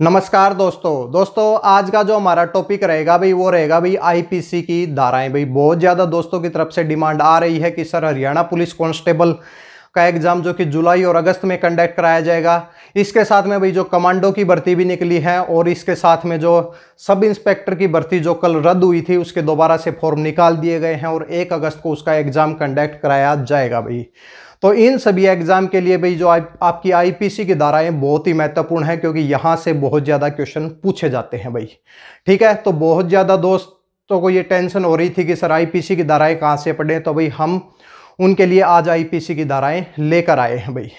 नमस्कार दोस्तों। दोस्तों, आज का जो हमारा टॉपिक रहेगा भाई, वो रहेगा भाई आईपीसी की धाराएँ। भाई, बहुत ज़्यादा दोस्तों की तरफ़ से डिमांड आ रही है कि सर हरियाणा पुलिस कांस्टेबल का एग्ज़ाम जो कि जुलाई और अगस्त में कंडक्ट कराया जाएगा। इसके साथ में भाई, जो कमांडो की भर्ती भी निकली है और इसके साथ में जो सब इंस्पेक्टर की भर्ती जो कल रद्द हुई थी, उसके दोबारा से फॉर्म निकाल दिए गए हैं और एक अगस्त को उसका एग्ज़ाम कंडक्ट कराया जाएगा भाई। तो इन सभी एग्ज़ाम के लिए भाई जो आप, आपकी आईपीसी की धाराएँ बहुत ही महत्वपूर्ण है क्योंकि यहाँ से बहुत ज़्यादा क्वेश्चन पूछे जाते हैं भाई। ठीक है तो बहुत ज़्यादा दोस्तों को ये टेंशन हो रही थी कि सर आईपीसी की धाराएँ कहाँ से पढ़ें तो भाई हम उनके लिए आज आईपीसी की धाराएँ लेकर आए हैं भाई।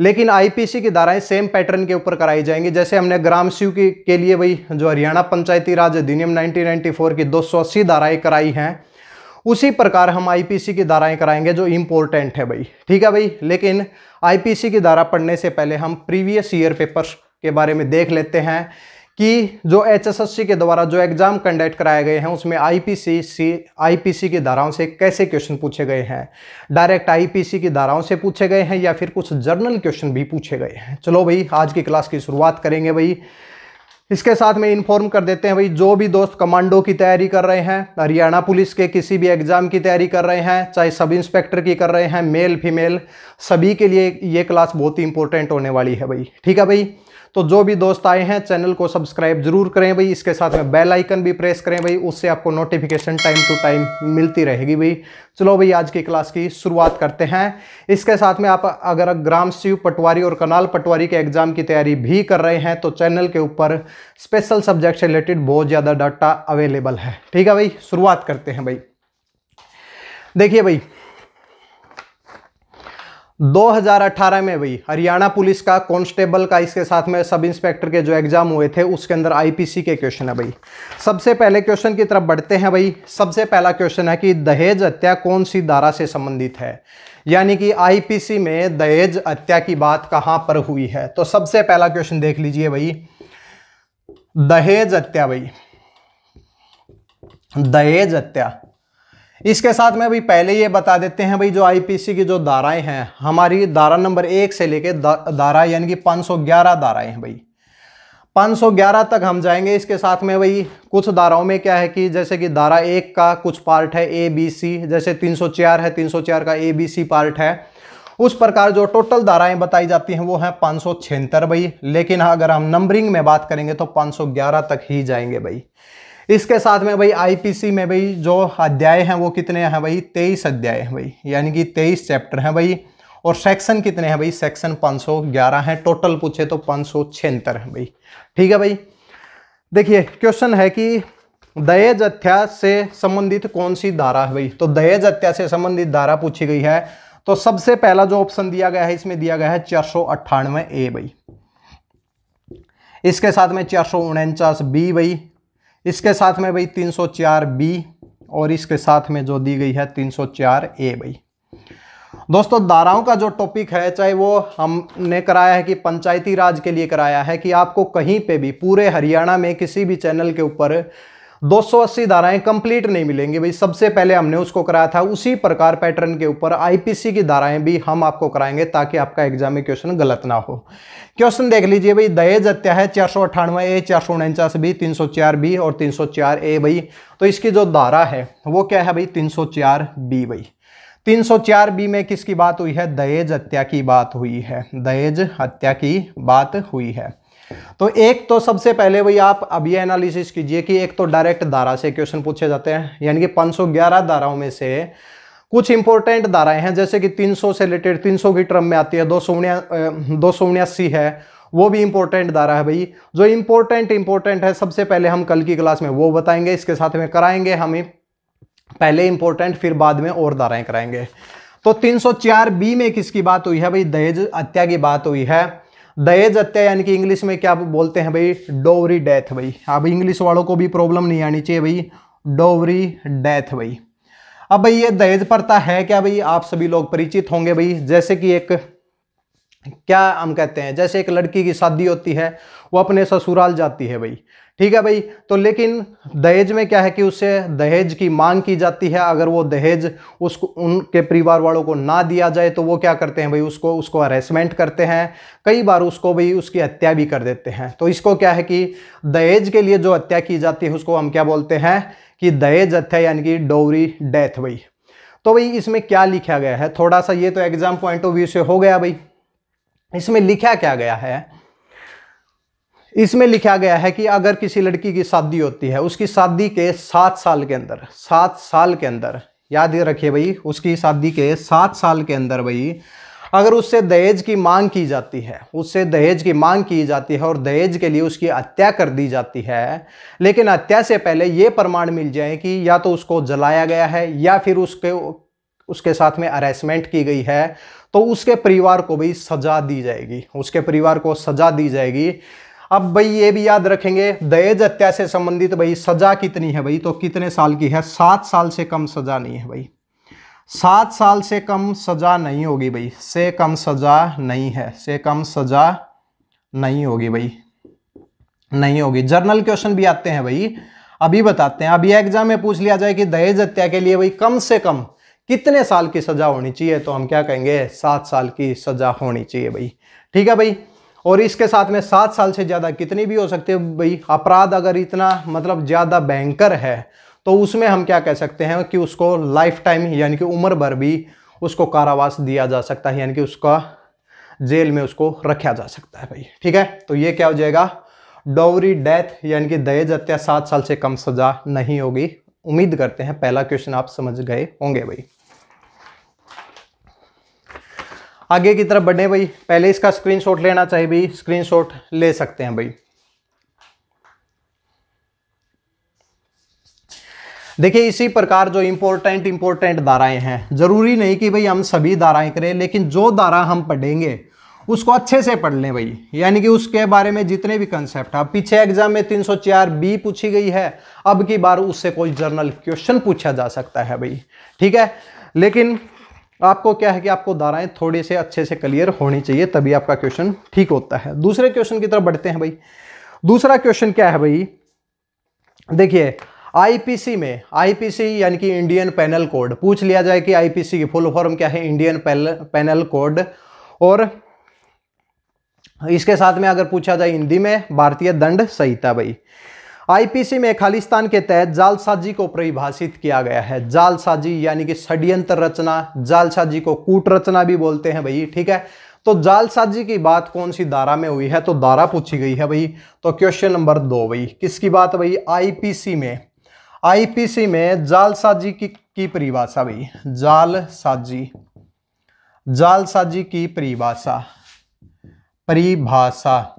लेकिन आईपीसी की धाराएँ सेम पैटर्न के ऊपर कराई जाएँगी जैसे हमने ग्राम की के लिए भाई जो हरियाणा पंचायती राज अधिनियम 1994 की 280 धाराएँ कराई हैं उसी प्रकार हम आईपीसी की धाराएँ कराएँगे जो इंपॉर्टेंट है भाई। ठीक है भाई? लेकिन आईपीसी की धारा पढ़ने से पहले हम प्रीवियस ईयर पेपर के बारे में देख लेते हैं कि जो एच के द्वारा जो एग्ज़ाम कंडक्ट कराए गए हैं, उसमें आईपीसी सी आईपीसी की धाराओं से कैसे क्वेश्चन पूछे गए हैं? डायरेक्ट आईपीसी की धाराओं से पूछे गए हैं या फिर कुछ जर्नल क्वेश्चन भी पूछे गए हैं? चलो भाई, आज की क्लास की शुरुआत करेंगे भाई। इसके साथ में इन्फॉर्म कर देते हैं भाई, जो भी दोस्त कमांडो की तैयारी कर रहे हैं, हरियाणा पुलिस के किसी भी एग्ज़ाम की तैयारी कर रहे हैं, चाहे सब इंस्पेक्टर की कर रहे हैं मेल फीमेल सभी के लिए ये क्लास बहुत ही इंपॉर्टेंट होने वाली है भाई। ठीक है भाई? तो जो भी दोस्त आए हैं, चैनल को सब्सक्राइब ज़रूर करें भाई। इसके साथ में बेल आइकन भी प्रेस करें भाई, उससे आपको नोटिफिकेशन टाइम टू टाइम मिलती रहेगी भाई। चलो भाई, आज की क्लास की शुरुआत करते हैं। इसके साथ में आप अगर ग्राम शिव पटवारी और कनाल पटवारी के एग्ज़ाम की तैयारी भी कर रहे हैं तो चैनल के ऊपर स्पेशल सब्जेक्ट से रिलेटेड बहुत ज़्यादा डाटा अवेलेबल है। ठीक है भाई, शुरुआत करते हैं भाई। देखिए भाई 2018 में भाई हरियाणा पुलिस का कांस्टेबल का इसके साथ में सब इंस्पेक्टर के जो एग्ज़ाम हुए थे, उसके अंदर आईपीसी के क्वेश्चन है भाई। सबसे पहले क्वेश्चन की तरफ़ बढ़ते हैं भाई। सबसे पहला क्वेश्चन है कि दहेज हत्या कौन सी धारा से संबंधित है? यानी कि आईपीसी में दहेज हत्या की बात कहाँ पर हुई है? तो सबसे पहला क्वेश्चन देख लीजिए भाई। दहेज हत्या भाई। दहेज हत्या। इसके साथ में भाई पहले ये बता देते हैं भाई, जो आईपीसी की जो धाराएँ हैं, हमारी धारा नंबर एक से लेके धारा यानी कि 511 धाराएँ हैं भाई। 511 तक हम जाएँगे। इसके साथ में भाई, कुछ धाराओं में क्या है कि जैसे कि धारा एक का कुछ पार्ट है ए बी सी जैसे 304 है 304 का ए बी सी पार्ट है। उस प्रकार जो टोटल धाराएँ बताई जाती हैं, वो हैं पाँच भाई। लेकिन अगर हम नंबरिंग में बात करेंगे तो 511 तक ही जाएँगे भाई। इसके साथ में भाई आईपीसी में भाई जो अध्याय हैं वो कितने हैं भाई? तेईस अध्याय हैं भाई। यानी कि तेईस चैप्टर हैं भाई। और सेक्शन कितने हैं भाई? सेक्शन 511 हैं। टोटल पूछे तो पाँच सौ हैं भाई। ठीक है भाई? देखिए क्वेश्चन है कि दहेज हत्या से संबंधित कौन सी धारा है भाई? तो दहेज हत्या से संबंधित धारा पूछी गई है। तो सबसे पहला जो ऑप्शन दिया गया है, इसमें दिया गया है चार सौ अट्ठानवे ए भाई। इसके साथ में चार सौ उनचास बी भाई। इसके साथ में भाई 304 बी और इसके साथ में जो दी गई है 304 ए भाई। दोस्तों धाराओं का जो टॉपिक है, चाहे वो हमने कराया है कि पंचायती राज के लिए कराया है, कि आपको कहीं पे भी, पूरे हरियाणा में किसी भी चैनल के ऊपर 280 धाराएँ कंप्लीट नहीं मिलेंगी। भाई, सबसे पहले हमने उसको कराया था, उसी प्रकार पैटर्न के ऊपर आईपीसी की धाराएँ भी हम आपको कराएँगे ताकि आपका एग्ज़ाम में क्वेश्चन गलत ना हो। क्वेश्चन देख लीजिए भाई, दहेज हत्या है चार सौ अट्ठानवे ए, चार सौ उनचास बी, तीन सौ चार बी और तीन सौ चार ए भाई। तो इसकी जो धारा है, वो क्या है भाई? तीन सौ चार बी भाई। 304 बी में किसकी बात हुई है? दहेज हत्या की बात हुई है। दहेज हत्या की बात हुई है। तो एक तो सबसे पहले भाई आप अब ये एनालिसिस कीजिए कि एक तो डायरेक्ट धारा से क्वेश्चन पूछे जाते हैं, यानी कि 511 धाराओं में से कुछ इंपॉर्टेंट धाराएँ हैं, जैसे कि 300 से रिलेटेड 300 की टर्म में आती है, दो सौ दो है, वो भी इंपॉर्टेंट धारा है भाई। जो इंपॉर्टेंट इंपॉर्टेंट है, सबसे पहले हम कल की क्लास में वो बताएँगे, इसके साथ में कराएँगे हमें पहले इंपॉर्टेंट फिर बाद में और धाराएँ कराएँगे। तो 304 बी में किसकी बात हुई है भाई? दहेज हत्या की बात हुई है। दहेज हत्या यानी कि इंग्लिश में क्या बोलते हैं भाई? डोवरी डेथ भाई। अब इंग्लिश वालों को भी प्रॉब्लम नहीं आनी चाहिए भाई। डोवरी डेथ भाई। अब भाई ये दहेज प्रथा है क्या भाई? आप सभी लोग परिचित होंगे भाई। जैसे कि एक क्या हम कहते हैं, जैसे एक लड़की की शादी होती है, वो अपने ससुराल जाती है भाई। ठीक है भाई? तो लेकिन दहेज में क्या है कि उससे दहेज की मांग की जाती है। अगर वो दहेज उसको, उनके परिवार वालों को ना दिया जाए तो वो क्या करते हैं भाई? उसको उसको हरेसमेंट करते हैं। कई बार उसको भाई उसकी हत्या भी कर देते हैं। तो इसको क्या है कि दहेज के लिए जो हत्या की जाती है, उसको हम क्या बोलते हैं कि दहेज हत्या, यानी कि डोवरी डेथ भाई। तो भाई इसमें क्या लिखा गया है? थोड़ा सा ये तो एग्ज़ाम पॉइंट ऑफ़ व्यू से हो गया भाई। इसमें लिखा क्या गया है? इसमें लिखा गया है कि अगर किसी लड़की की शादी होती है, उसकी शादी के सात साल के अंदर, सात साल के अंदर, याद रखिए भाई, उसकी शादी के सात साल के अंदर भाई, अगर उससे दहेज की मांग की जाती है, उससे दहेज की मांग की जाती है और दहेज के लिए उसकी हत्या कर दी जाती है, लेकिन हत्या से पहले ये प्रमाण मिल जाए कि या तो उसको जलाया गया है या फिर उसके उसके साथ में अरेस्टमेंट की गई है तो उसके परिवार को भाई सजा दी जाएगी। उसके परिवार को सजा दी जाएगी। अब भाई ये भी याद रखेंगे, दहेज हत्या से संबंधित भाई सजा कितनी है भाई? तो कितने साल की है? सात साल से कम सजा नहीं है भाई। सात साल से कम सजा नहीं होगी भाई। से कम सजा नहीं है। से कम सजा नहीं होगी भाई। नहीं होगी। जर्नल क्वेश्चन भी आते हैं भाई। अभी बताते हैं। अभी एग्ज़ाम में पूछ लिया जाए कि दहेज हत्या के लिए भाई कम से कम कितने साल की सजा होनी चाहिए? तो हम क्या कहेंगे, सात साल की सजा होनी चाहिए भाई। ठीक है भाई? और इसके साथ में सात साल से ज़्यादा कितनी भी हो सकती है भाई? अपराध अगर इतना मतलब ज़्यादा भयंकर है तो उसमें हम क्या कह सकते हैं कि उसको लाइफ टाइम यानी कि उम्र भर भी उसको कारावास दिया जा सकता है, यानी कि उसका जेल में उसको रखा जा सकता है भाई। ठीक है? तो ये क्या हो जाएगा? डोवरी डेथ, यानी कि दहेज हत्या सात साल से कम सजा नहीं होगी। उम्मीद करते हैं, पहला क्वेश्चन आप समझ गए होंगे भाई। आगे की तरफ़ बढ़े भाई। पहले इसका स्क्रीनशॉट लेना चाहिए भाई। स्क्रीनशॉट ले सकते हैं भाई। देखिए, इसी प्रकार जो इंपॉर्टेंट इंपॉर्टेंट धाराएँ हैं। ज़रूरी नहीं कि भाई हम सभी धाराएँ करें, लेकिन जो धारा हम पढ़ेंगे, उसको अच्छे से पढ़ लें भाई। यानी कि उसके बारे में जितने भी कंसेप्ट है। पीछे एग्ज़ाम में 304 बी पूछी गई है। अब की बार उससे कोई जर्नल क्वेश्चन पूछा जा सकता है भाई। ठीक है? लेकिन आपको क्या है कि आपको धाराएँ थोड़ी से अच्छे से क्लियर होनी चाहिए, तभी आपका क्वेश्चन ठीक होता है। दूसरे क्वेश्चन की तरफ़ बढ़ते हैं भाई। दूसरा क्वेश्चन क्या है भाई? देखिए आईपीसी में आईपीसी यानी कि इंडियन पैनल कोड पूछ लिया जाए कि आईपीसी की फुल फॉर्म क्या है इंडियन पैनल कोड और इसके साथ में अगर पूछा जाए हिंदी में, भारतीय दंड संहिता भाई। आईपीसी में खालिस्तान के तहत जालसाजी को परिभाषित किया गया है। जालसाजी यानी कि षड्यंत्र रचना, जालसाजी को कूट रचना भी बोलते हैं भाई, ठीक है? तो जालसाजी की बात कौन सी धारा में हुई है? तो धारा पूछी गई है भाई तो क्वेश्चन नंबर दो भाई। किसकी बात भाई? आईपीसी में। आईपीसी में जालसाजी की की परिभाषा भाई। जालसाजी। जालसाजी की परिभाषा। परिभाषा।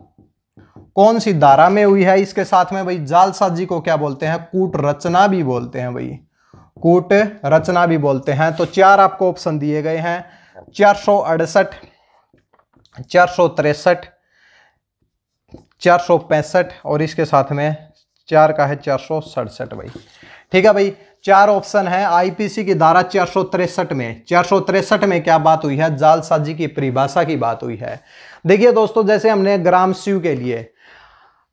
कौन सी धारा में हुई है? इसके साथ में भाई जालसाजी को क्या बोलते हैं? कूट रचना भी बोलते हैं भाई। कूट रचना भी बोलते हैं। तो चार आपको ऑप्शन दिए गए हैं। चार सौ अड़सठ, चार सौ तिरसठ, चार सौ पैंसठ और इसके साथ में चार का है चार सौ सड़सठ भाई। ठीक है भाई, चार ऑप्शन है। आईपीसी की धारा चार सौ तिरसठ में। चार सौ तिरसठ में क्या बात हुई है? जालसाजी की परिभाषा की बात हुई है। देखिए दोस्तों, जैसे हमने ग्राम शिव के लिए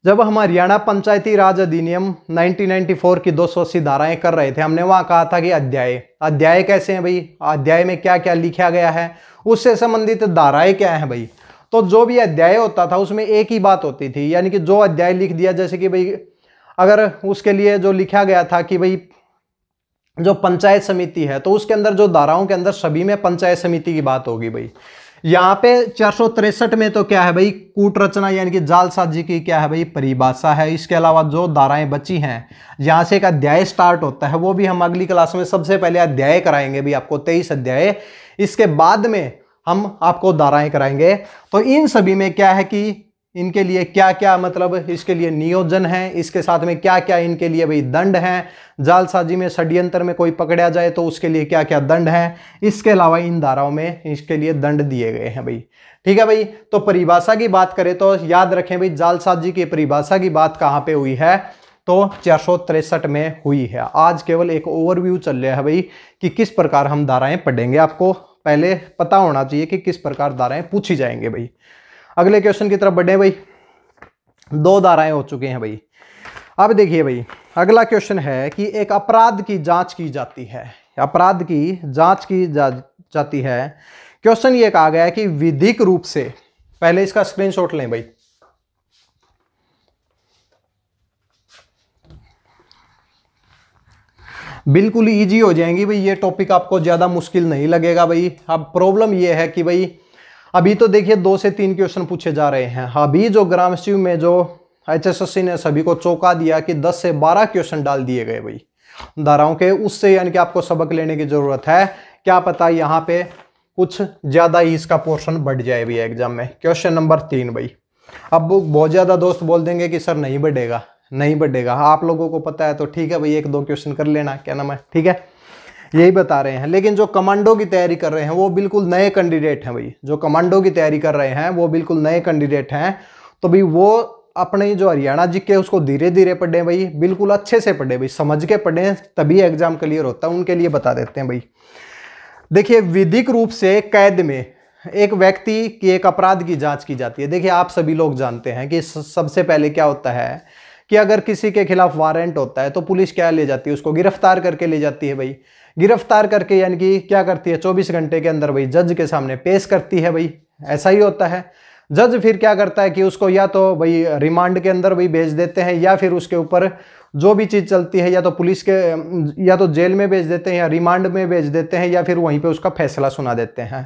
जब हम हरियाणा पंचायती राज अधिनियम 1994 की दो सौ अस्सी धाराएँ कर रहे थे, हमने वहाँ कहा था कि अध्याय। अध्याय कैसे हैं भाई? अध्याय में क्या क्या लिखा गया है? उससे संबंधित धाराएँ क्या हैं भाई? तो जो भी अध्याय होता था, उसमें एक ही बात होती थी, यानी कि जो अध्याय लिख दिया, जैसे कि भाई, अगर उसके लिए जो लिखा गया था कि भाई, जो पंचायत समिति है तो उसके अंदर, जो धाराओं के अंदर, सभी में पंचायत समिति की बात होगी भाई। यहाँ पे चार में तो क्या है भाई कूट रचना यानी कि जालसाजी की क्या है भाई, परिभाषा है। इसके अलावा जो धाराएँ बची हैं, यहाँ से एक अध्याय स्टार्ट होता है, वो भी हम अगली क्लास में सबसे पहले अध्याय कराएँगे भी आपको, तेईस अध्याय। इसके बाद में हम आपको धाराएँ कराएँगे। तो इन सभी में क्या है कि इनके लिए क्या क्या मतलब इसके लिए नियोजन है, इसके साथ में क्या क्या इनके लिए भाई दंड है। जालसाजी में षड्यंत्र में कोई पकड़ा जाए तो उसके लिए क्या क्या दंड है। इसके अलावा इन धाराओं में इसके लिए दंड दिए गए हैं भाई। ठीक है भाई तो परिभाषा की बात करें तो याद रखें भाई जालसाजी की परिभाषा की बात कहाँ पर हुई है? तो चार में हुई है। आज केवल एक ओवरव्यू चल रहा है भाई कि किस प्रकार हम धाराएँ पढ़ेंगे। आपको पहले पता होना चाहिए कि किस प्रकार धाराएँ पूछी जाएँगे भाई। अगले क्वेश्चन की तरफ़ बढ़े भाई। दो धाराएँ हो चुके हैं भाई। अब देखिए भाई अगला क्वेश्चन है कि एक अपराध की जाँच की जाती है। अपराध की जाँच की जा, जाती है। क्वेश्चन ये कहा गया है कि विधिक रूप से पहले इसका स्क्रीनशॉट लें भाई। बिल्कुल इजी हो जाएँगी भाई ये टॉपिक आपको ज़्यादा मुश्किल नहीं लगेगा भाई। अब प्रॉब्लम ये है कि भाई अभी तो देखिए दो से तीन क्वेश्चन पूछे जा रहे हैं। अभी जो ग्राम शिव में जो एचएसएससी ने सभी को चौंका दिया कि 10 से 12 क्वेश्चन डाल दिए गए भाई। धाराओं के उससे यानी कि आपको सबक लेने की ज़रूरत है। क्या पता यहाँ पे कुछ ज़्यादा ही इसका पोर्शन बढ़ जाए भी एग्ज़ाम में। क्वेश्चन नंबर तीन भाई। अब बहुत ज़्यादा दोस्त बोल देंगे कि सर नहीं बढ़ेगा नहीं बढ़ेगा। आप लोगों को पता है तो ठीक है भाई, एक दो क्वेश्चन कर लेना, क्या नाम है, ठीक है? यही बता रहे हैं। लेकिन जो कमांडो की तैयारी कर रहे हैं, वो बिल्कुल नए कैंडिडेट हैं भाई। जो कमांडो की तैयारी कर रहे हैं, वो बिल्कुल नए कैंडिडेट हैं। तो भाई वो अपने जो हरियाणा जी के उसको धीरे धीरे पढ़े भाई, बिल्कुल अच्छे से पढ़े भाई, समझ के पढ़े, तभी एग्ज़ाम क्लियर होता है, उनके लिए बता देते हैं भाई। देखिए, विधिक रूप से कैद में एक व्यक्ति की, एक अपराध की जाँच की जाती है। देखिए, आप सभी लोग जानते हैं कि सबसे पहले क्या होता है कि अगर किसी के खिलाफ वारंट होता है तो पुलिस क्या ले जाती है उसको? गिरफ़्तार करके ले जाती है भाई। गिरफ़्तार करके यानी कि क्या करती है? 24 घंटे के अंदर भाई जज के सामने पेश करती है भाई। ऐसा ही होता है। जज फिर क्या करता है कि उसको या तो भाई रिमांड के अंदर भाई भेज देते हैं या फिर उसके ऊपर जो भी चीज़ चलती है या तो पुलिस के, या तो जेल में भेज देते हैं या रिमांड में भेज देते हैं या फिर वहीं पे उसका फैसला सुना देते हैं।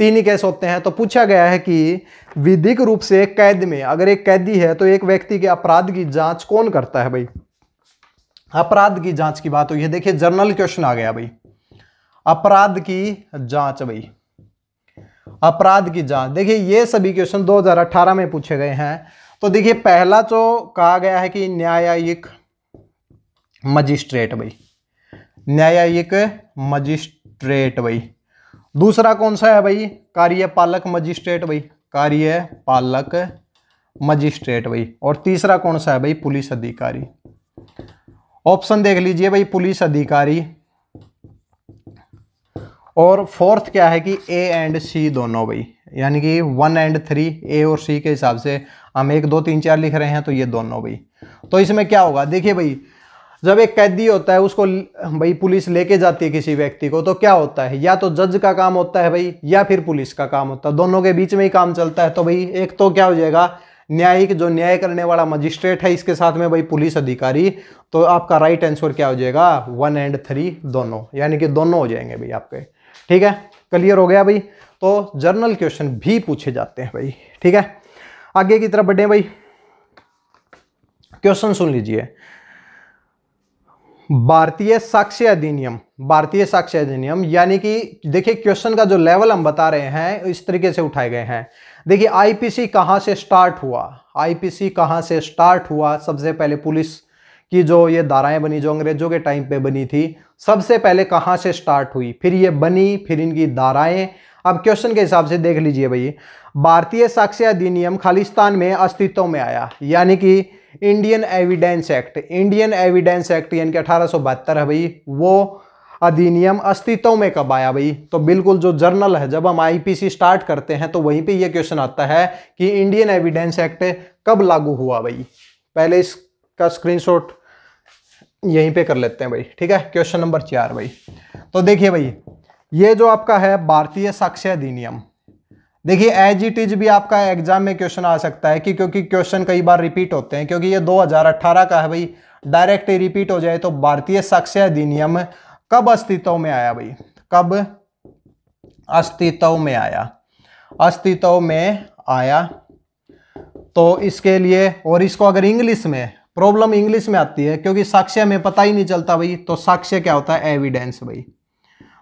तीन ही केस होते हैं तो पूछा गया है कि विधिक रूप से कैद में, अगर एक कैदी है तो एक व्यक्ति के अपराध की जाँच कौन करता है भाई? अपराध की जाँच की बात है, देखिए जर्नल क्वेश्चन आ गया भाई। अपराध की जाँच भाई। अपराध की जाँच, देखिए ये सभी क्वेश्चन 2018 में पूछे गए हैं। तो देखिए पहला जो कहा गया है कि न्यायिक मजिस्ट्रेट भाई। न्यायिक मजिस्ट्रेट भाई। दूसरा कौन सा है भाई? कार्यपालक मजिस्ट्रेट भाई। कार्यपालक मजिस्ट्रेट भाई। और तीसरा कौन सा है भाई? पुलिस अधिकारी। ऑप्शन देख लीजिए भाई, पुलिस अधिकारी। और फोर्थ क्या है कि ए एंड सी दोनों भाई। यानी कि वन एंड थ्री ए और सी के हिसाब से हम एक, दो, तीन, चार लिख रहे हैं तो ये दोनों भाई। तो इसमें क्या होगा? देखिए भाई जब एक कैदी होता है, उसको भाई पुलिस लेके जाती है किसी व्यक्ति को तो क्या होता है? या तो जज का काम होता है भाई, या फिर पुलिस का काम होता है। दोनों के बीच में ही काम चलता है। तो भाई, एक तो क्या हो जाएगा, न्यायिक, जो न्याय करने वाला मजिस्ट्रेट है, इसके साथ में भाई पुलिस अधिकारी तो आपका राइट आंसर क्या हो जाएगा? वन एंड थ्री दोनों। यानी कि दोनों हो जाएँगे भाई आपके। ठीक है? क्लियर हो गया भाई? तो जर्नल क्वेश्चन भी पूछे जाते हैं भाई। ठीक है? आगे की तरफ़ बढ़े भाई। क्वेश्चन सुन लीजिए। भारतीय साक्ष्य अधिनियम, भारतीय साक्ष्य अधिनियम, यानी कि देखिए क्वेश्चन का जो लेवल हम बता रहे हैं, इस तरीके से उठाए गए हैं। देखिए आईपीसी कहाँ से स्टार्ट हुआ? आईपीसी कहाँ से स्टार्ट हुआ? सबसे पहले पुलिस की जो ये धाराएँ बनी, जो अंग्रेज़ों के टाइम पे बनी थी, सबसे पहले कहाँ से स्टार्ट हुई? फिर ये बनी, फिर इनकी धाराएँ। अब क्वेश्चन के हिसाब से देख लीजिए भाई भारतीय साक्ष्य अधिनियम खालिस्तान में अस्तित्व में आया, यानी कि Indian evidence act Indian evidence act यानी कि अठारह सौ बहत्तर है भाई, वो अधिनियम अस्तित्व में कब आया भाई? तो बिल्कुल जो जर्नल है, जब हम आईपीसी स्टार्ट करते हैं तो वहीं पे ये क्वेश्चन आता है कि इंडियन एविडेंस एक्ट कब लागू हुआ भाई? पहले इसका स्क्रीनशॉट यहीं पे कर लेते हैं भाई, ठीक है? क्वेश्चन नंबर चार भाई। तो देखिए भाई, ये जो आपका है, भारतीय साक्ष्य अधिनियम देखिए एज इट इज़ भी आपका एग्ज़ाम में क्वेश्चन आ सकता है कि क्योंकि क्वेश्चन कई बार रिपीट होते हैं, क्योंकि ये 2018 का है भाई। डायरेक्ट रिपीट हो जाए तो भारतीय साक्ष्य अधिनियम कब अस्तित्व में आया भाई? कब अस्तित्व में आया? अस्तित्व में आया तो इसके लिए, और इसको अगर इंग्लिश में प्रॉब्लम इंग्लिश में आती है, क्योंकि साक्ष्य में पता ही नहीं चलता भाई तो साक्ष्य क्या होता है? एविडेंस भाई।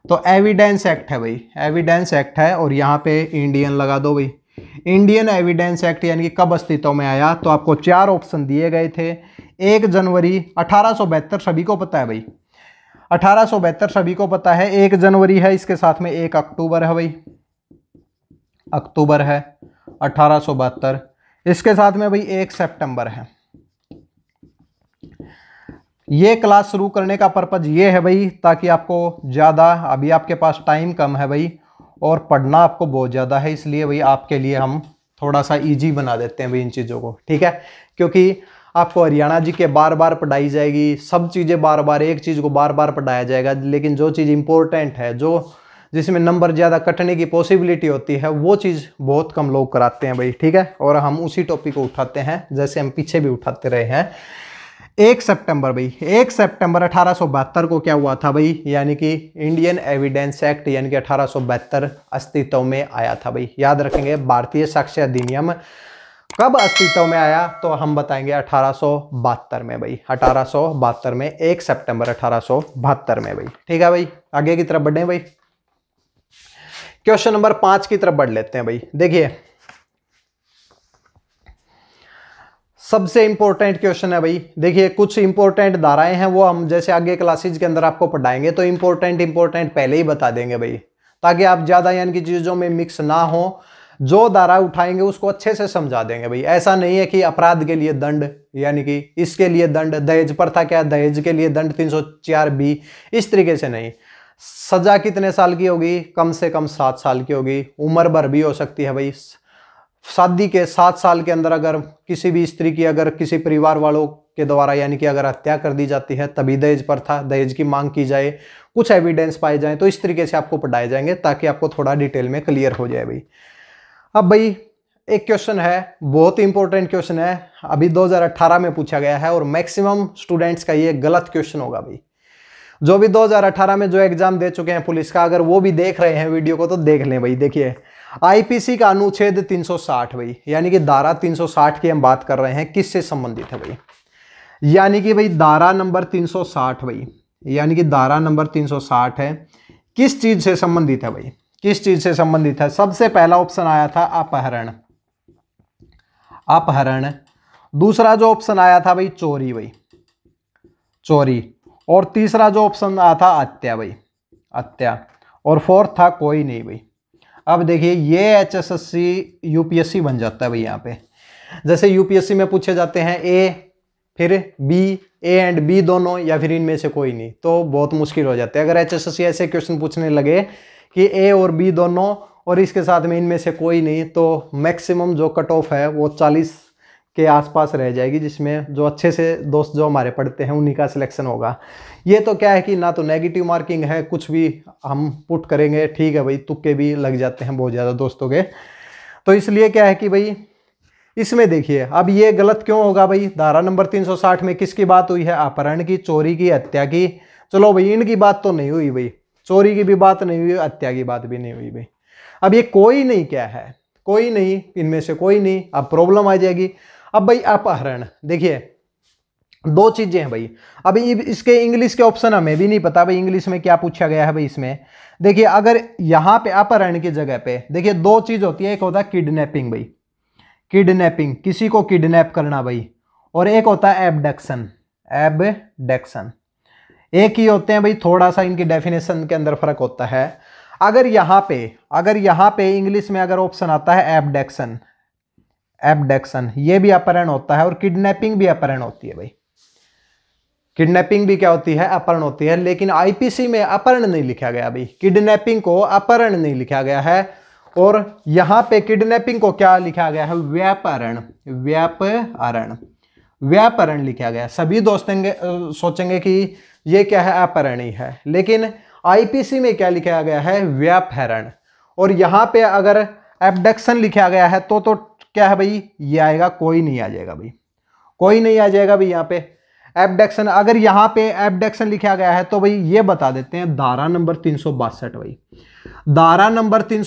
तो एविडेंस एक्ट है भाई। एविडेंस एक्ट है और यहाँ पे इंडियन लगा दो भाई। इंडियन एविडेंस एक्ट यानी कि कब अस्तित्व में आया? तो आपको चार ऑप्शन दिए गए थे। एक जनवरी अठारह सभी को पता है भाई। अठारह सभी को पता है। एक जनवरी है, इसके साथ में एक अक्टूबर है भाई। अक्टूबर है, अठारह इसके साथ में भाई एक सितंबर है। ये क्लास शुरू करने का पर्पज ये है भाई, ताकि आपको ज़्यादा, अभी आपके पास टाइम कम है भाई, और पढ़ना आपको बहुत ज़्यादा है, इसलिए भाई आपके लिए हम थोड़ा सा इजी बना देते हैं भाई इन चीज़ों को, ठीक है? क्योंकि आपको हरियाणा जी के बार बार पढ़ाई जाएगी, सब चीज़ें बार बार एक चीज़ को बार बार पढ़ाया जाएगा, लेकिन जो चीज़ इंपॉर्टेंट है, जो जिसमें नंबर ज़्यादा कटने की पॉसिबिलिटी होती है, वो चीज़ बहुत कम लोग कराते हैं भाई, ठीक है? और हम उसी टॉपिक को उठाते हैं, जैसे हम पीछे भी उठाते रहे हैं। एक सितंबर भाई, एक सितंबर अठारह सौ बहत्तर को क्या हुआ था भाई? यानी कि इंडियन एविडेंस एक्ट यानी कि अठारह अस्तित्व में आया था भाई। याद रखेंगे, भारतीय साक्ष्य अधिनियम कब अस्तित्व में आया? तो हम बताएँगे अठारह में भाई। अठारह में, एक सितंबर अठारह में भाई। ठीक है भाई? आगे की तरफ़ बढ़े भाई। क्वेश्चन नंबर पाँच की तरफ़ बढ़ लेते हैं भाई। देखिए सबसे इंपॉर्टेंट क्वेश्चन है भाई। देखिए, कुछ इंपॉर्टेंट धाराएँ हैं, वो हम जैसे आगे क्लासेज के अंदर आपको पढ़ाएँगे तो इंपॉर्टेंट इंपॉर्टेंट पहले ही बता देंगे भाई। ताकि आप ज़्यादा यानी कि चीज़ों में मिक्स ना हो। जो धारा उठाएँगे, उसको अच्छे से समझा देंगे भाई। ऐसा नहीं है कि अपराध के लिए दंड, यानी कि इसके लिए दंड, दहेज पर था क्या दहेज के लिए दंड 304 बी, इस तरीके से नहीं। सजा कितने साल की होगी? कम से कम सात साल की होगी। उम्र भर भी हो सकती है भाई। शादी के सात साल के अंदर अगर किसी भी स्त्री की अगर किसी परिवार वालों के द्वारा यानी कि अगर हत्या कर दी जाती है, तभी दहेज पर था, दहेज की मांग की जाए, कुछ एविडेंस पाए जाए तो इस तरीके से आपको पढ़ाए जाएँगे ताकि आपको थोड़ा डिटेल में क्लियर हो जाए भाई। अब भाई, एक क्वेश्चन है, बहुत इंपॉर्टेंट क्वेश्चन है, अभी 2018 में पूछा गया है और मैक्सिमम स्टूडेंट्स का ये गलत क्वेश्चन होगा भाई। जो भी 2018 में जो एग्ज़ाम दे चुके हैं पुलिस का, अगर वो भी देख रहे हैं वीडियो को तो देख लें भाई, देखिए। आईपीसी का अनुच्छेद 360 भाई, यानी कि धारा 360 की हम बात कर रहे हैं, किससे संबंधित है भाई? यानी कि भाई धारा नंबर 360 भाई, यानी कि धारा नंबर 360 है, किस चीज़ से संबंधित है भाई? किस चीज़ से संबंधित है? सबसे पहला ऑप्शन आया था अपहरण। अपहरण। दूसरा जो ऑप्शन आया था भाई, चोरी भाई। चोरी। और तीसरा जो ऑप्शन आया था, हत्या भाई। हत्या। और फोर्थ था, कोई नहीं भाई। अब देखिए, ये H S S C U P S C बन जाता है भाई यहाँ पे। जैसे यू पी एस सी में पूछे जाते हैं ए फिर बी ए एंड बी दोनों, या फिर इनमें से कोई नहीं तो बहुत मुश्किल हो जाता है। अगर एच एस एस सी ऐसे क्वेश्चन पूछने लगे कि ए और बी दोनों, और इसके साथ में इनमें से कोई नहीं तो मैक्सिमम जो कट ऑफ़ है वो चालीस के आसपास रह जाएगी, जिसमें जो अच्छे से दोस्त जो हमारे पढ़ते हैं, उन्हीं का सिलेक्शन होगा। ये तो क्या है कि ना तो नेगेटिव मार्किंग है, कुछ भी हम पुट करेंगे, ठीक है भाई, तुक्के भी लग जाते हैं बहुत ज़्यादा दोस्तों के। तो इसलिए क्या है कि भाई, इसमें देखिए, अब ये गलत क्यों होगा भाई? धारा नंबर 360 में किसकी बात हुई है? अपहरण की, चोरी की, हत्या की। चलो भाई, इनकी बात तो नहीं हुई भाई। चोरी की भी बात नहीं हुई, हत्या की बात भी नहीं हुई भाई। अब ये कोई नहीं क्या है? कोई नहीं, इनमें से कोई नहीं। अब प्रॉब्लम आ जाएगी। अब भाई अपहरण, देखिए, दो चीज़ें हैं भाई। अभी इसके इंग्लिश के ऑप्शन हमें भी नहीं पता भाई इंग्लिश में क्या पूछा गया है भाई इसमें। देखिए, अगर यहाँ पे अपहरण की जगह पे, देखिए, दो चीज़ होती है, एक होता है किडनैपिंग भाई। किडनैपिंग किसी को किडनैप करना भाई। और एक होता है एबडक्शन एबडक्शन एक ही होते हैं भाई थोड़ा सा इनकी डेफिनेशन के अंदर फ़र्क होता है। अगर यहाँ पे, अगर यहाँ पे इंग्लिश में अगर ऑप्शन आता है एबडक्शन एबडक्शन, ये भी अपहरण होता है और किडनैपिंग भी अपहरण होती है भाई। किडनैपिंग भी क्या होती है? अपहरण होती है, लेकिन आईपीसी में अपहरण नहीं लिखा गया भाई। किडनैपिंग को अपहरण नहीं लिखा गया है और यहाँ पे किडनैपिंग को क्या लिखा गया है? व्यापहरण व्यापहरण व्यापहरण लिखा गया। सभी दोस्त सोचेंगे कि ये क्या है? अपहरण ही है। लेकिन आईपीसी में क्या लिखा गया है? व्यापहरण। और यहाँ पे अगर एबडक्शन लिखा गया है तो तो क्या है भाई? ये आएगा, कोई नहीं आ जाएगा भाई। कोई नहीं आ जाएगा भाई यहाँ पे। एबडक्शन अगर यहाँ पे एबडक्शन लिखा गया है तो भाई ये बता देते हैं, धारा नंबर तीन सौ बासठ भाई। धारा नंबर तीन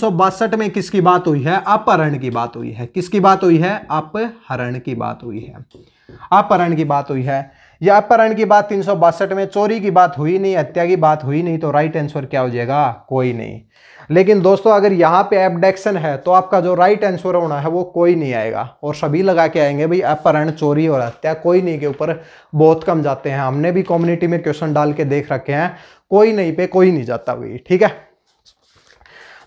में किसकी बात हुई है? अपहरण की बात हुई है। किसकी बात हुई है? अपहरण की बात हुई है। अपहरण की बात हुई है। या अपहरण की बात तीन सौ बासठ में, चोरी की बात हुई नहीं, हत्या की बात हुई नहीं तो राइट आंसर क्या हो जाएगा? कोई नहीं। लेकिन दोस्तों, अगर यहाँ पे एबडेक्शन है तो आपका जो राइट आंसर होना है, वो कोई नहीं आएगा। और सभी लगा के आएँगे, भाई, अपहरण, चोरी और हत्या कोई नहीं, के ऊपर बहुत कम जाते हैं। हमने भी कम्युनिटी में क्वेश्चन डाल के देख रखे हैं। कोई नहीं पे, कोई नहीं जाता भाई, ठीक है?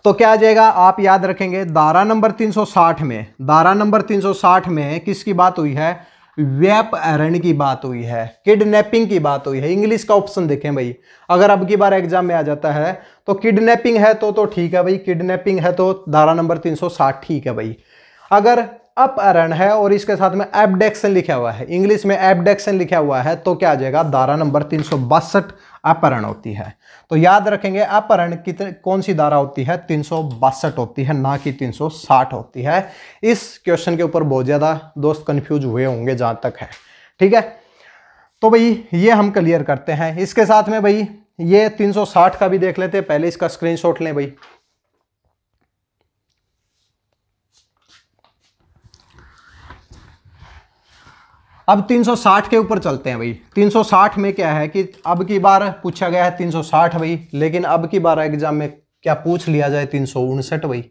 तो क्या आ जाएगा? आप याद रखेंगे, दारा नंबर 360 में, दारा नंबर 360 में किसकी बात हुई है? व्यापहरण की बात हुई है, किडनैपिंग की बात हुई है। इंग्लिश का ऑप्शन देखें भाई। अगर अब की बार एग्ज़ाम में आ जाता है तो किडनैपिंग है तो तो ठीक है भाई, किडनैपिंग है तो धारा नंबर 360 ठीक है भाई। अगर अपहरण है और इसके साथ में एबडेक्शन लिखा हुआ है। इंग्लिश में एबडेक्शन लिखा हुआ है तो क्या आ जाएगा? धारा नंबर तीन अपहरण होती है। तो याद रखेंगे, अपहरण कितने, कौन सी धारा होती है? तीन होती है, ना कि 360 होती है। इस क्वेश्चन के ऊपर बहुत ज़्यादा दोस्त कंफ्यूज हुए होंगे जहाँ तक है। ठीक है? तो भाई, ये हम क्लियर करते हैं। इसके साथ में भाई, ये 360 का भी देख लेते हैं। पहले इसका स्क्रीनशॉट लें भाई। अब 360 के ऊपर चलते हैं भाई। 360 में क्या है कि अब की बार पूछा गया है 360 भाई, लेकिन अब की बार एग्ज़ाम में क्या पूछ लिया जाए तीन भाई?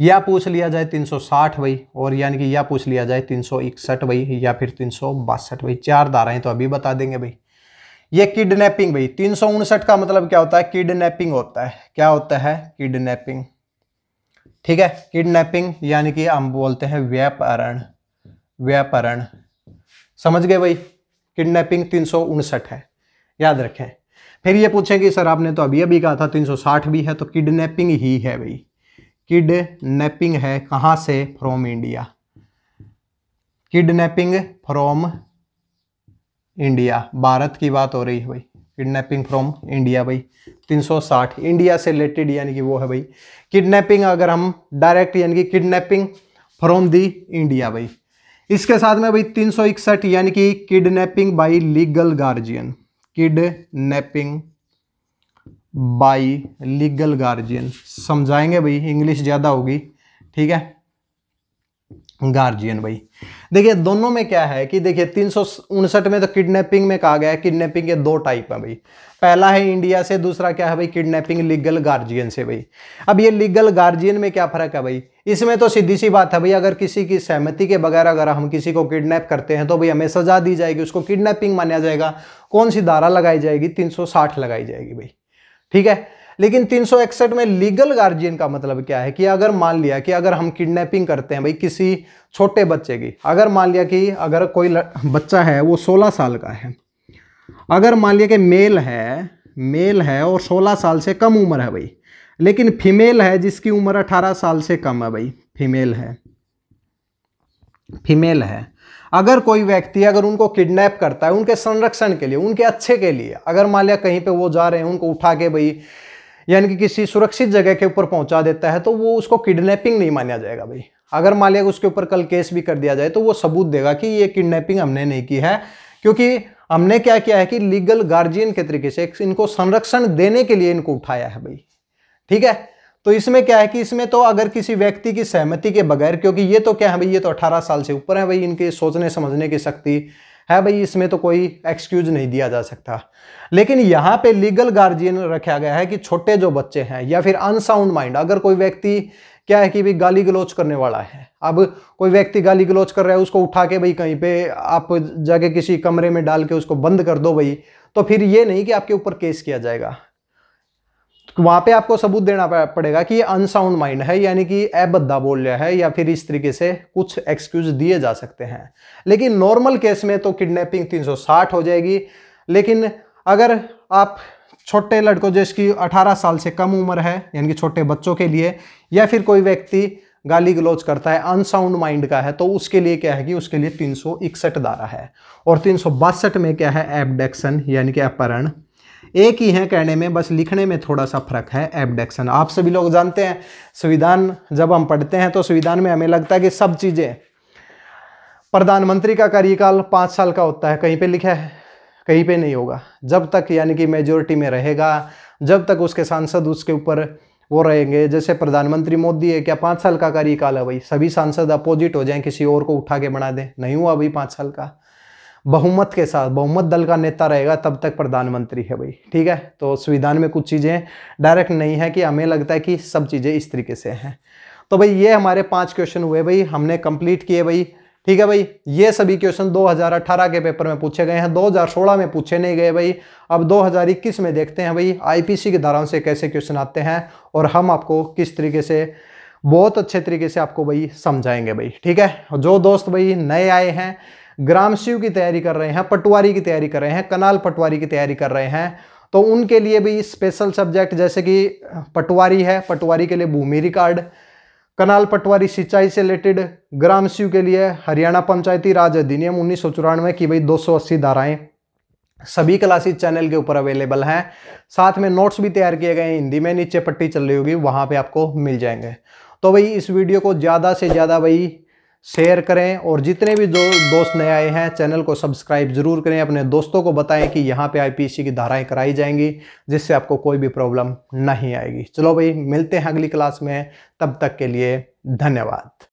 या पूछ लिया जाए 360 भाई, और यानी कि या पूछ लिया जाए तीन भाई, या फिर तीन भाई। चार धाराएँ तो अभी बता देंगे भाई। ये किडनैपिंग भाई, तीन सौ उनसठ का मतलब क्या होता है? किडनैपिंग होता है। क्या होता है? किडनैपिंग। ठीक है? किडनैपिंग यानी कि हम बोलते हैं व्यापहरण व्यापहरण समझ गए भाई? किडनैपिंग तीन सौ उनसठ है। याद रखें। फिर ये पूछेंगे सर आपने तो अभी अभी कहा था 360 भी है तो किडनैपिंग ही है भाई। किडनैपिंग है कहाँ से? From India kidnapping from India Bharat की बात हो रही है भाई। किडनैपिंग फ्रॉम इंडिया भाई। 360 इंडिया से रिलेटेड यानी कि वो है भाई। किडनैपिंग अगर हम डायरेक्ट यानी कि किडनैपिंग फ्रॉम दी इंडिया भाई। इसके साथ में भाई तीन सौ इकसठ यानी कि kidnapping by legal guardian kidnapping by legal guardian समझाएँगे भाई इंग्लिश ज़्यादा होगी, ठीक है? गार्जियन भाई। देखिए, दोनों में क्या है कि देखिए, तीन सौ उनसठ में तो किडनैपिंग में कहा गया है। किडनैपिंग के दो टाइप है भाई। पहला है इंडिया से, दूसरा क्या है भाई? किडनैपिंग लीगल गार्जियन से भाई। अब ये लीगल गार्जियन में क्या फ़र्क है भाई? इसमें तो सीधी सी बात है भाई, अगर किसी की सहमति के बगैर अगर हम किसी को किडनैप करते हैं तो भाई हमें सजा दी जाएगी। उसको किडनैपिंग माना जाएगा। कौन सी धारा लगाई जाएगी? 360 लगाई जाएगी भाई। ठीक है? लेकिन तीन सौ इकसठ में लीगल गार्जियन का मतलब क्या है कि अगर मान लिया कि अगर हम किडनैपिंग करते हैं भाई किसी छोटे बच्चे की, अगर मान लिया कि अगर कोई बच्चा है वो 16 साल का है, अगर मान लिया कि मेल है मेल है और 16 साल से कम उम्र है भाई, लेकिन फीमेल है जिसकी उम्र 18 साल से कम है भाई, फीमेल है फीमेल है, अगर कोई व्यक्ति अगर उनको किडनैप करता है, उनके संरक्षण के लिए, उनके अच्छे के लिए, अगर मान लिया कहीं पे वो जा रहे हैं, उनको उठा के भाई यानी कि किसी सुरक्षित जगह के ऊपर पहुँचा देता है तो वो उसको किडनैपिंग नहीं माना जाएगा भाई। अगर मान लिया उसके ऊपर कल केस भी कर दिया जाए तो वो सबूत देगा कि ये किडनैपिंग हमने नहीं की है। क्योंकि हमने क्या किया है कि लीगल गार्जियन के तरीके से इनको संरक्षण देने के लिए इनको उठाया है भाई। ठीक है? तो इसमें क्या है कि इसमें तो अगर किसी व्यक्ति की सहमति के बगैर, क्योंकि ये तो क्या है भाई, ये तो 18 साल से ऊपर है भाई, इनके सोचने समझने की शक्ति है भाई, इसमें तो कोई एक्सक्यूज नहीं दिया जा सकता। लेकिन यहाँ पे लीगल गार्जियन रखा गया है कि छोटे जो बच्चे हैं या फिर अनसाउंड माइंड अगर कोई व्यक्ति क्या है कि भाई गाली गलोच करने वाला है, अब कोई व्यक्ति गाली गलोच कर रहा है, उसको उठा के भाई कहीं पे आप जाके किसी कमरे में डाल के उसको बंद कर दो भाई तो फिर ये नहीं कि आपके ऊपर केस किया जाएगा। वहाँ पे आपको सबूत देना पड़ेगा कि ये अनसाउंड माइंड है, यानी कि अबद्धा बोल रहा है या फिर इस तरीके से कुछ एक्सक्यूज दिए जा सकते हैं। लेकिन नॉर्मल केस में तो किडनैपिंग 360 हो जाएगी, लेकिन अगर आप छोटे लड़कों जिसकी 18 साल से कम उम्र है, यानी कि छोटे बच्चों के लिए, या फिर कोई व्यक्ति गाली गलौज करता है अनसाउंड माइंड का है तो उसके लिए क्या है कि उसके लिए तीन सौ इकसठ धारा है। और तीन सौ बासठ में क्या है एबडेक्शन यानी कि अपहरण एक ही है कहने में, बस लिखने में थोड़ा सा फ़र्क है एबडेक्शन आप सभी लोग जानते हैं, संविधान जब हम पढ़ते हैं तो संविधान में हमें लगता है कि सब चीज़ें, प्रधानमंत्री का कार्यकाल पाँच साल का होता है, कहीं पे लिखा है, कहीं पे नहीं होगा। जब तक यानी कि मेजोरिटी में रहेगा, जब तक उसके सांसद उसके ऊपर वो रहेंगे, जैसे प्रधानमंत्री मोदी है, क्या पाँच साल का कार्यकाल है भाई? सभी सांसद अपोजिट हो जाएँ, किसी और को उठा के बना दें। नहीं हुआ अभी पाँच साल का। बहुमत के साथ, बहुमत दल का नेता रहेगा, तब तक प्रधानमंत्री है भाई, ठीक है? तो संविधान में कुछ चीज़ें डायरेक्ट नहीं है कि हमें लगता है कि सब चीज़ें इस तरीके से हैं। तो भाई, ये हमारे पाँच क्वेश्चन हुए भाई, हमने कंप्लीट किए भाई, ठीक है भाई? ये सभी क्वेश्चन 2018 के पेपर में पूछे गए हैं 2016 में पूछे नहीं गए भाई। अब 2021 में देखते हैं भाई आईपीसी के धाराओं से कैसे क्वेश्चन आते हैं और हम आपको किस तरीके से, बहुत अच्छे तरीके से आपको भाई समझाएँगे भाई, ठीक है? जो दोस्त भाई नए आए हैं ग्राम शिव की तैयारी कर रहे हैं, पटवारी की तैयारी कर रहे हैं, कनाल पटवारी की तैयारी कर रहे हैं। तो उनके लिए भी स्पेशल सब्जेक्ट जैसे कि पटवारी है, पटवारी के लिए भूमि रिकॉर्ड कनाल पटवारी सिंचाई से रिलेटेड ग्राम शिव के लिए हरियाणा पंचायती राज अधिनियम उन्नीस सौ चौरानवे की भाई 280 धाराएँ। सभी क्लासेस चैनल के ऊपर अवेलेबल हैं। साथ में नोट्स भी तैयार किए गए हैं, हिंदी में नीचे पट्टी चल रही होगी, वहाँ पे आपको मिल जाएँगे। तो भाई इस वीडियो को ज़्यादा से ज़्यादा भाई शेयर करें और जितने भी दो, दोस्त नए आए हैं चैनल को सब्सक्राइब ज़रूर करें। अपने दोस्तों को बताएँ कि यहाँ पे आईपीसी की धाराएँ कराई जाएँगी, जिससे आपको कोई भी प्रॉब्लम नहीं आएगी। चलो भाई, मिलते हैं अगली क्लास में। तब तक के लिए धन्यवाद।